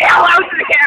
hell out of here!